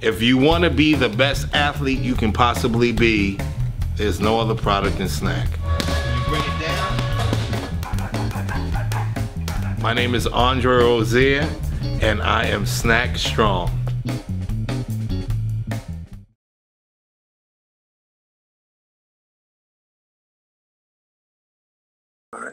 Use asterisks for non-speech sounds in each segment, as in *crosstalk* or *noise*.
If you want to be the best athlete you can possibly be, there's no other product than SNAC. My name is Andre Rozier, and I am SNAC Strong.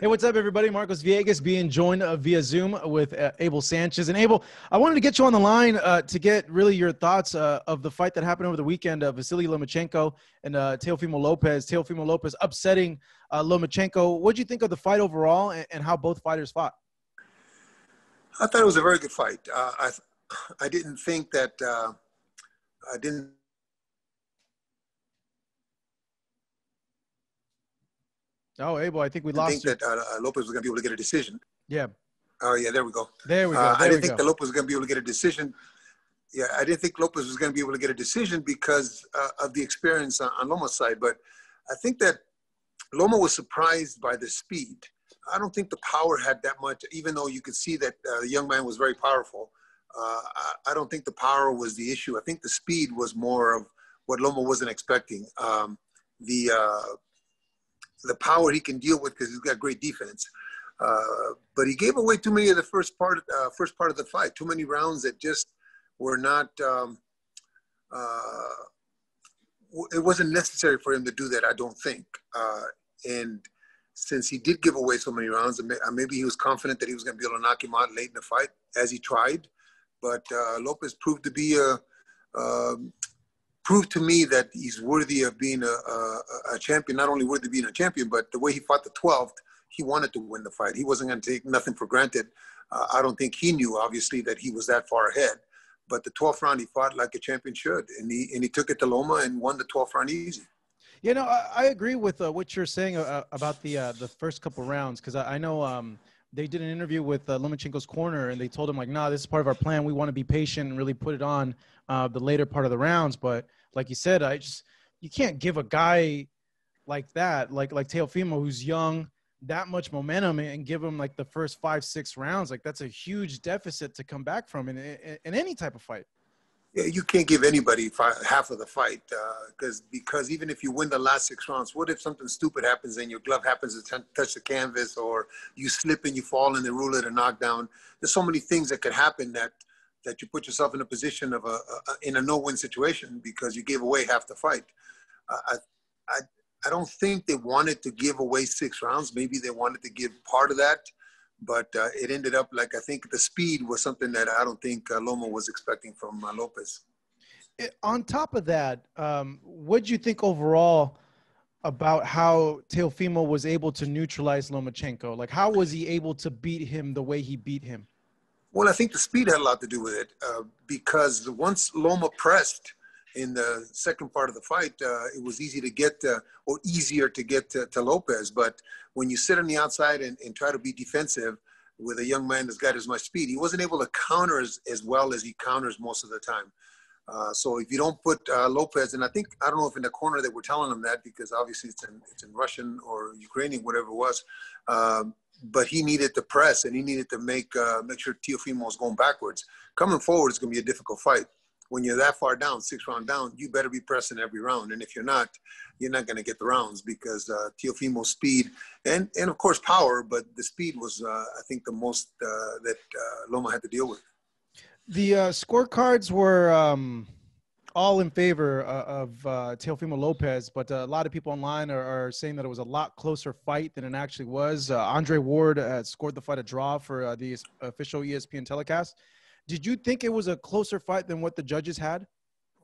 Hey, what's up, everybody? Marcos Villegas being joined uh, via Zoom with uh, Abel Sanchez. And Abel, I wanted to get you on the line uh, to get really your thoughts uh, of the fight that happened over the weekend of Vasily Lomachenko and uh, Teofimo Lopez. Teofimo Lopez upsetting uh, Lomachenko. What do you think of the fight overall and, and, how both fighters fought? I thought it was a very good fight. Uh, I, I didn't think that I didn't Oh, Abel, I think we I lost. I think that uh, Lopez was going to be able to get a decision. Yeah. Oh yeah, there we go. There we go. Uh, there I didn't think that Lopez was going to be able to get a decision. Yeah, I didn't think Lopez was going to be able to get a decision because uh, of the experience on, on Loma's side. But I think that Loma was surprised by the speed. I don't think the power had that much, even though you could see that uh, the young man was very powerful. Uh, I, I, don't think the power was the issue. I think the speed was more of what Loma wasn't expecting. Um, the uh, the power he can deal with because he's got great defense. Uh, but he gave away too many of the first part, uh, first part of the fight. Too many rounds that just were not. Um, uh, it wasn't necessary for him to do that. I don't think. Uh, and since he did give away so many rounds, uh, maybe he was confident that he was going to be able to knock him out late in the fight, as he tried. But uh, Lopez proved to be a um, proved to me that he's worthy of being a, a, a, champion. Not only worthy of being a champion, but the way he fought the 12th, he wanted to win the fight. He wasn't going to take nothing for granted. Uh, I don't think he knew, obviously, that he was that far ahead. But the 12th round, he fought like a champion should, and he and he took it to Loma and won the 12th round easy. You know, I, I agree with uh, what you're saying uh, about the uh, the first couple rounds because I, I, know um, they did an interview with uh, Lomachenko's corner and they told him like, "Nah, this is part of our plan. We want to be patient and really put it on uh, the later part of the rounds." But like you said, I just you can't give a guy like that, like like Teofimo, who's young, that much momentum and give him like the first five six rounds. Like that's a huge deficit to come back from in in, in any type of fight. You can't give anybody five, half of the fight because uh, because even if you win the last six rounds, what if something stupid happens and your glove happens to t- touch the canvas or you slip and you fall and they rule it a knockdown? There's so many things that could happen that that you put yourself in a position of a, a in a no-win situation because you gave away half the fight. Uh, I, I, I don't think they wanted to give away six rounds. Maybe they wanted to give part of that, but uh, it ended up like I think the speed was something that I don't think uh, Loma was expecting from uh, Lopez. On top of that, um, what do you think overall? about how Teofimo was able to neutralize Lomachenko? Like, how was he able to beat him the way he beat him? Well, I think the speed had a lot to do with it uh, because once Loma pressed in the second part of the fight, uh, it was easy to get uh, or easier to get to, to, Lopez. But when you sit on the outside and, and, try to be defensive with a young man that's got as much speed, he wasn't able to counter as, as well as he counters most of the time. Uh, so if you don't put uh, Lopez, and I think I don't know if in the corner they were telling him that because obviously it's in it's in Russian or Ukrainian, whatever it was. Um, but he needed to press and he needed to make uh, make sure Teofimo was going backwards. Coming forward is going to be a difficult fight. When you're that far down, six round down, you better be pressing every round. And if you're not, you're not going to get the rounds because uh, Teofimo's speed and and of course power, but the speed was uh, I think the most uh, that uh, Loma had to deal with. The uh, scorecards were. Um all in favor uh, of uh, Teofimo Lopez, but a lot of people online are, are, saying that it was a lot closer fight than it actually was. Andre Ward scored the fight a draw for the official ESPN telecast. Did you think it was a closer fight than what the judges had?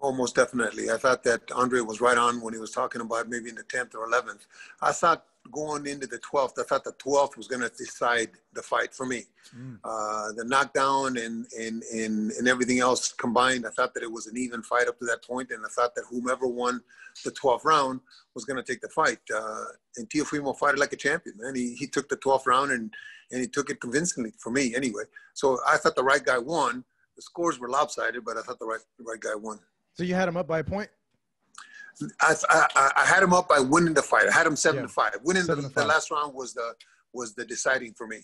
Oh, Almost definitely. I thought that Andre was right on when he was talking about maybe in the 10th or 11th. I thought going into the 12th, I thought the 12th was going to decide the fight for me. Mm. Uh, the knockdown and, and, and, and everything else combined, I thought that it was an even fight up to that point, and I thought that whomever won the 12th round was going to take the fight. Uh, and Teofimo fought like a champion, man. He, he took the 12th round and, and he took it convincingly for me anyway. So I thought the right guy won. The scores were lopsided, but I thought the right, the right guy won. So you had him up by a point? I, I, I, had him up by winning the fight. I had him seven yeah. to five. Winning the, the last round was the was the deciding for me.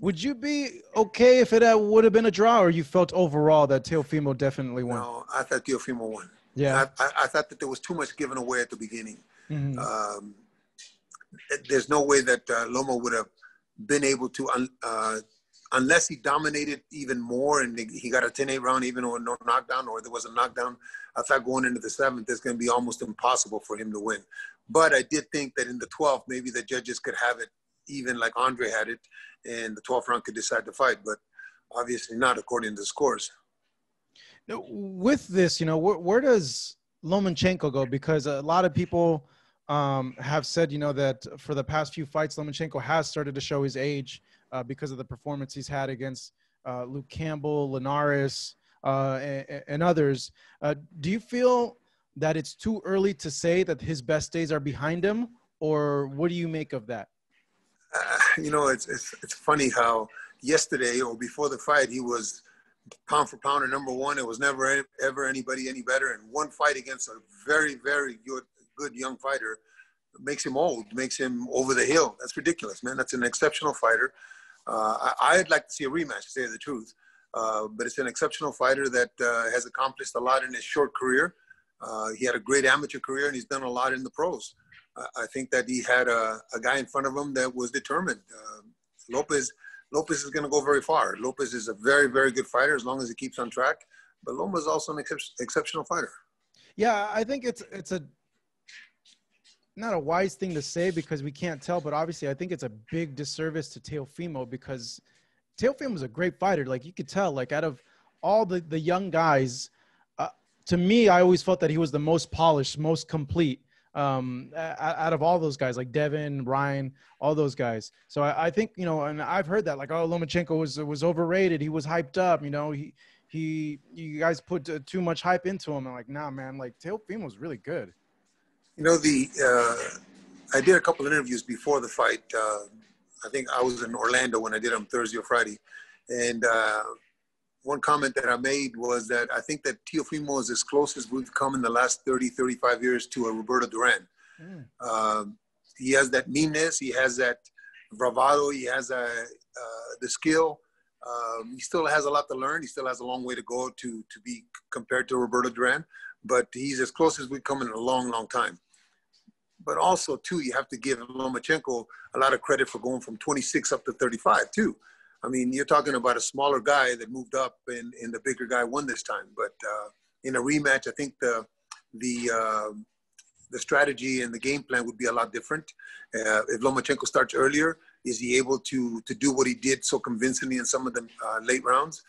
Would you be okay if it uh, would have been a draw, or you felt overall that Teofimo definitely won? No, I thought Teofimo won. Yeah, I, I, I, thought that there was too much given away at the beginning. Mhm. Um, there's no way that uh, Loma would have been able to, uh, unless he dominated even more and he got a 10-8 round, even with no knockdown, or there was a knockdown. I thought going into the seventh, it's going to be almost impossible for him to win. But I did think that in the 12th, maybe the judges could have it even like Andre had it, and the 12th round could decide to fight. But obviously not according to the scores. Now, with this, you know, where, where does Lomachenko go? Because a lot of people um, have said, you know, that for the past few fights, Lomachenko has started to show his age uh, because of the performance he's had against uh, Luke Campbell, Linares, uh, and, and others. Uh, do you feel that it's too early to say that his best days are behind him, or what do you make of that? *sighs* You know, it's, it's it's funny how yesterday or before the fight he was pound for pound number one. It was never ever anybody any better. And one fight against a very very good good young fighter makes him old, makes him over the hill. That's ridiculous, man. That's an exceptional fighter. Uh, I, would like to see a rematch, to say the truth. Uh, but it's an exceptional fighter that uh, has accomplished a lot in his short career. Uh, he had a great amateur career and he's done a lot in the pros. I think that he had a, a, guy in front of him that was determined. Uh, Lopez Lopez is going to go very far. Lopez is a very very good fighter as long as he keeps on track. But Loma is also an ex- exceptional fighter. Yeah, I think it's it's a not a wise thing to say because we can't tell, but obviously I think it's a big disservice to Teofimo because Teofimo is a great fighter. Like you could tell, like out of all the the young guys, uh, to me, I always felt that he was the most polished, most complete um, out of all those guys, like Devin, Ryan, all those guys. So I, I, think you know, and I've heard that like, oh, Lomachenko was was overrated. He was hyped up. You know, he he you guys put uh, too much hype into him. I'm like, nah, man. Like Teofimo was really good. You know, the uh, I did a couple of interviews before the fight. Uh, I think I was in Orlando when I did them Thursday or Friday, and uh, one comment that I made was that I think that Teofimo is as close as we've come in the last 30, 35 years to a Roberto Duran. Mm. Um, he has that meanness, he has that bravado, he has a, uh, the skill. Um, he still has a lot to learn. He still has a long way to go to, to be compared to Roberto Duran, but he's as close as we've come in a long, long time. But also, too, you have to give Lomachenko a lot of credit for going from 26 up to 35, too. I mean, you're talking about a smaller guy that moved up, and, and the bigger guy won this time. But uh, in a rematch, I think the the uh, the strategy and the game plan would be a lot different. Uh, if Lomachenko starts earlier, is he able to to do what he did so convincingly in some of the uh, late rounds?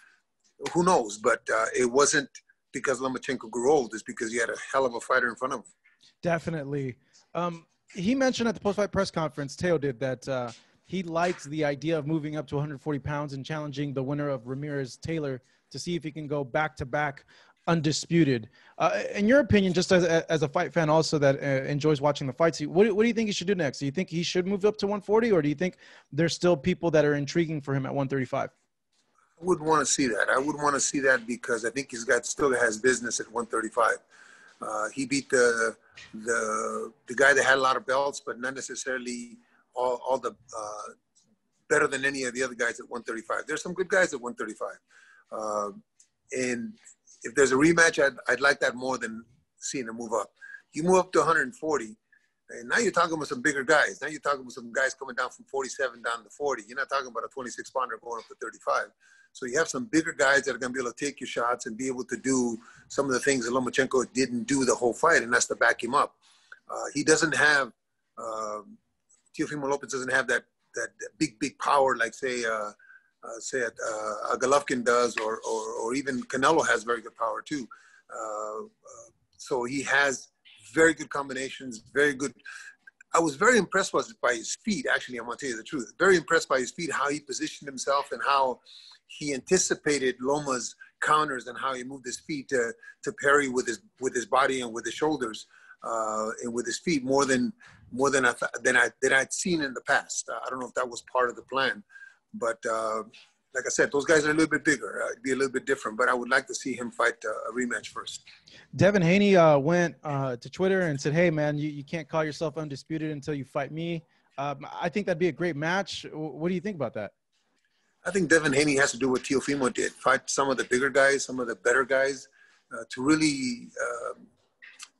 Who knows? But uh, it wasn't because Lomachenko grew old; it's because he had a hell of a fighter in front of him. Definitely. Um, he mentioned at the post-fight press conference, Teo did that uh, he likes the idea of moving up to 140 pounds and challenging the winner of Ramirez Taylor to see if he can go back to back undisputed. Uh, in your opinion, just as, as a fight fan also that uh, enjoys watching the fights, what, what do you think he should do next? Do you think he should move up to 140 or do you think there's still people that are intriguing for him at 135? I would want to see that. I would want to see that because I think he's got still has business at 135. Uh, he beat the the the guy that had a lot of belts, but not necessarily all, all the uh, better than any of the other guys at 135. There's some good guys at 135. Uh, and if there's a rematch, I'd, I'd like that more than seeing him move up. You move up to 140, and now you're talking about some bigger guys. Now you're talking about some guys coming down from 47 down to 40. You're not talking about a 26 pounder going up to 35. So you have some bigger guys that are going to be able to take your shots and be able to do some of the things that Lomachenko didn't do the whole fight, and that's to back him up. Uh, he doesn't have um, Teofimo Lopez doesn't have that that big big power like say uh, uh, say uh, a Golovkin does, or, or, or even Canelo has very good power too. Uh, uh, so he has very good combinations, very good. I was very impressed by his feet. Actually, I'm gonna tell you the truth. Very impressed by his feet, how he positioned himself, and how he anticipated Loma's counters and how he moved his feet to to parry with his with his body and with his shoulders uh, and with his feet more than more than I th- than I than I'd seen in the past. Uh, I don't know if that was part of the plan, but uh, like I said, those guys are a little bit bigger. Uh, it'd be a little bit different, but I would like to see him fight uh, a rematch first. Devin Haney uh, went to Twitter and said, "Hey man, you, you can't call yourself undisputed until you fight me." Um, I think that'd be a great match. What do you think about that? I think Devin Haney has to do what Teofimo did: fight some of the bigger guys, some of the better guys, uh, to really uh,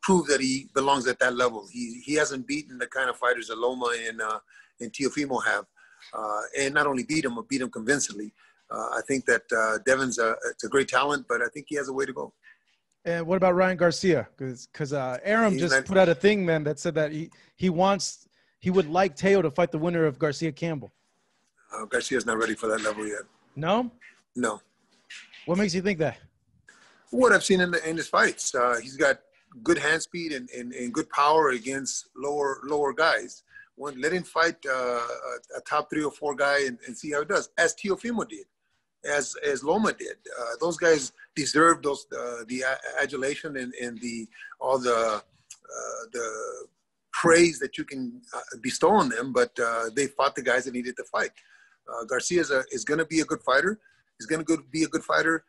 prove that he belongs at that level. He he hasn't beaten the kind of fighters that Loma and uh, and Teofimo have, uh, and not only beat him, but beat him convincingly. Uh, I think that uh, Devin's a, it's a great talent, but I think he has a way to go. And what about Ryan Garcia? Because uh, He's just not- put out a thing, man, that said that he he wants he would like Teo to fight the winner of Garcia Campbell. Uh, Garcia's not ready for that level yet. No, No. what makes you think that? What I've seen in, the, in his fights, uh, he's got good hand speed and, and, and good power against lower lower guys. One, let him fight uh, a, a top three or four guy and, and see how it does, as Teofimo did, as as Loma did. Uh, those guys deserve those uh, the adulation and, and the all the uh, the praise that you can uh, bestow on them. But uh, they fought the guys that needed to fight. Uh, Garcia is, a, is going to be a good fighter. He's going to be a good fighter.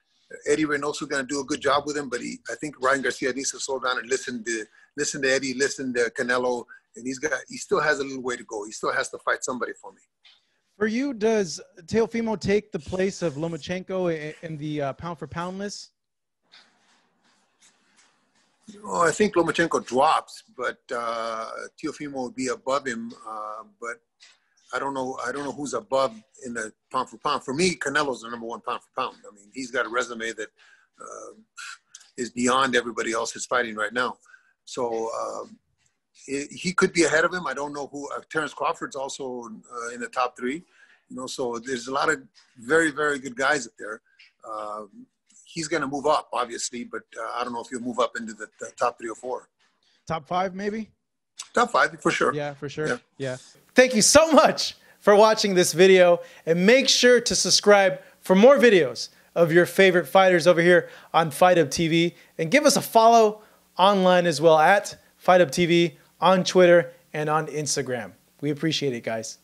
Eddie Reynoso is going to do a good job with him, but he, I think Ryan Garcia needs to slow down and listen to listen to Eddie, listen to Canelo, and he's got he still has a little way to go. He still has to fight somebody for me. For you, does Teofimo take the place of Lomachenko in the uh, pound for pound list? Oh, I think Lomachenko drops, but uh, Teofimo would be above him. Uh, but I don't know. I don't know who's above in the pound for pound. For me, Canelo's the number one pound for pound. I mean, he's got a resume that uh, is beyond everybody else is fighting right now. So um, he, he could be ahead of him. I don't know who. Uh, Terrence Crawford's also uh, in the top three. You know, so there's a lot of very, very good guys up there. Um, he's going to move up, obviously, but uh, I don't know if he'll move up into the, the top three or four. Top five, maybe? Top five for sure. Yeah, for sure. Yeah. Yeah. Thank you so much for watching this video and make sure to subscribe for more videos of your favorite fighters over here on Fight Hub TV and give us a follow online as well at Fight Hub TV on Twitter and on Instagram. We appreciate it, guys.